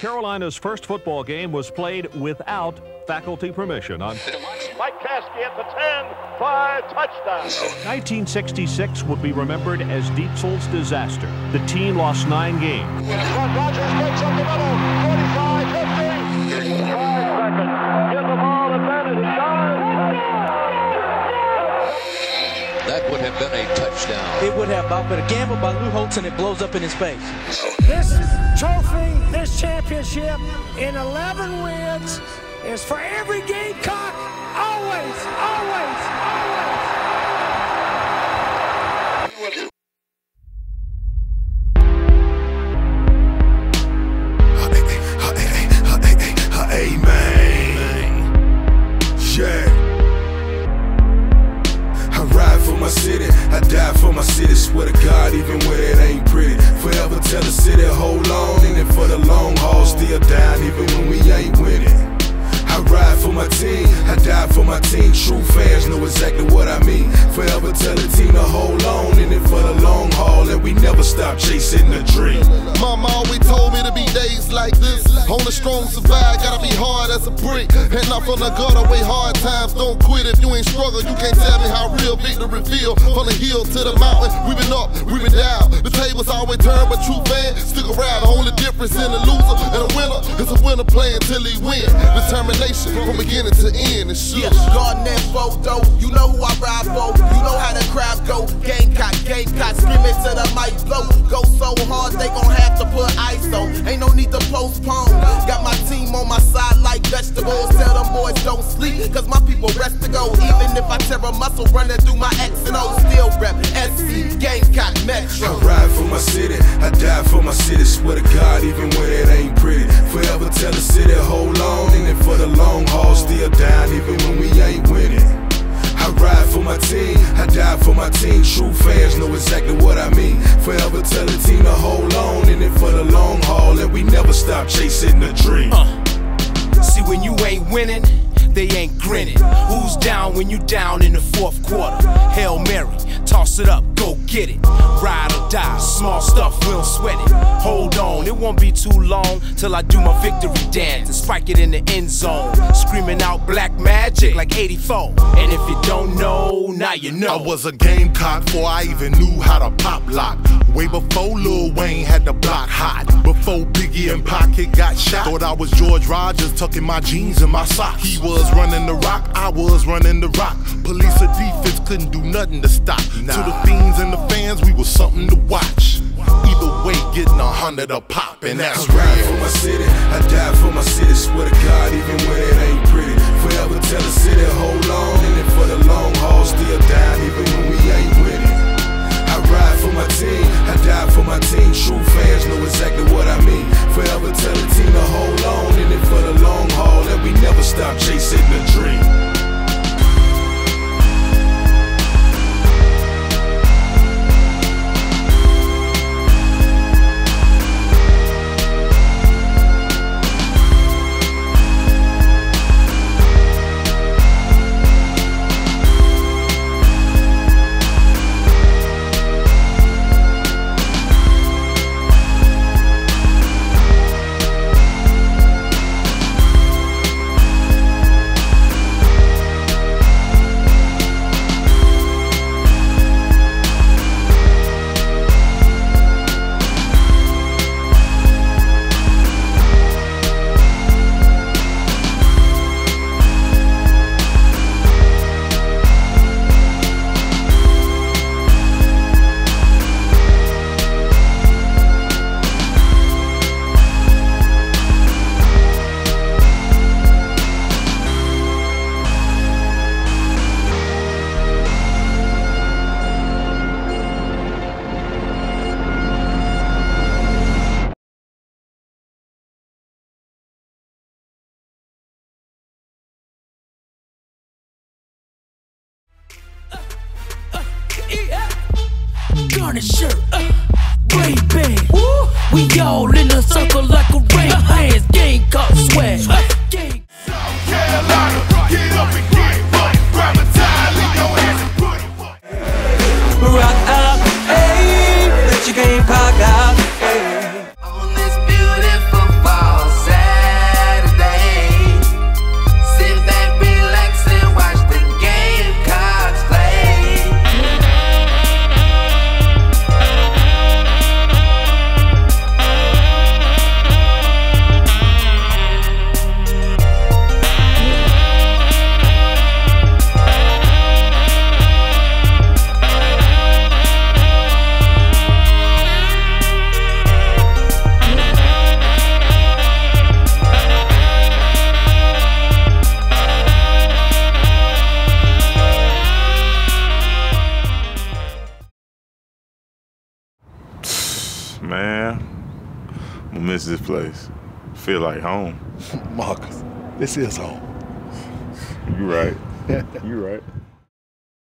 Carolina's first football game was played without faculty permission on Mike Caskey at the 10, five touchdowns. 1966 would be remembered as Dietzel's disaster. The team lost nine games. Rogers up the middle, 45, 50. Have been a touchdown. It would have been a gamble by Lou Holtz and it blows up in his face. This trophy, this championship in 11 wins is for every Gamecock, always, always, always. Team. True fans know exactly what I mean. Forever tell the team to hold on. In it for the long haul, and we never stop chasing the dream. Mama always told me to be days like this. Only strong survive, gotta be hard as a brick. And not from the gutter, way hard times, don't quit. If you ain't struggle, you can't tell me how real victory feel. From the hill to the mountain, we been up, we been down. The tables always turn, but true fans stick around. The only difference in a loser and a winner is a winner playing till he win. Determination from beginning to end, and shit. Photo, you know who I ride for. You know how the crowd go. Gamecock, Gamecock, screaming to the mic blow. Go so hard, they gon' have to put ice on. Ain't no need to postpone. Got my team on my side like vegetables. Tell them boys don't sleep, cause my people rest to go. Even if I tear a muscle running through my X and O, still rep SC, Gamecock, Metro. I ride for my city, I die for my city. Swear to God, even when it ain't pretty. Forever tell the city, hold on. In it for the long haul, still down, even my team, I die for my team. True fans know exactly what I mean. Forever tell the team to hold on. In it for the long haul, and we never stop chasing the dream. See, when you ain't winning, they ain't grinning. Who's down when you down in the fourth quarter? Hail Mary, toss it up, go get it. Ride or die, small stuff, we'll sweat it. Hold on, it won't be too long till I do my victory dance and spike it in the end zone. Screaming out black magic like 84. And if you don't know, now you know. I was a gamecock before I even knew how to pop lock. Way before Lil Wayne had the block hot. Before Biggie and Pocket got shot. Thought I was George Rogers tucking my jeans in my socks. He was running the rock, I was running the rock. Police or defense couldn't do nothing to stop. To the fiends and the fans, we was something to watch. Either way, getting a hundred a pop, and that's I ride for my city, I die for my city. Swear to God, even when it ain't pretty. Forever tell the city, hold on. In it for the long haul, still down, even when we ain't winning. I Garnet shirt, uh, Ban. Man, I'm gonna miss this place. Feel like home. Marcus, this is home. You're right. You're right.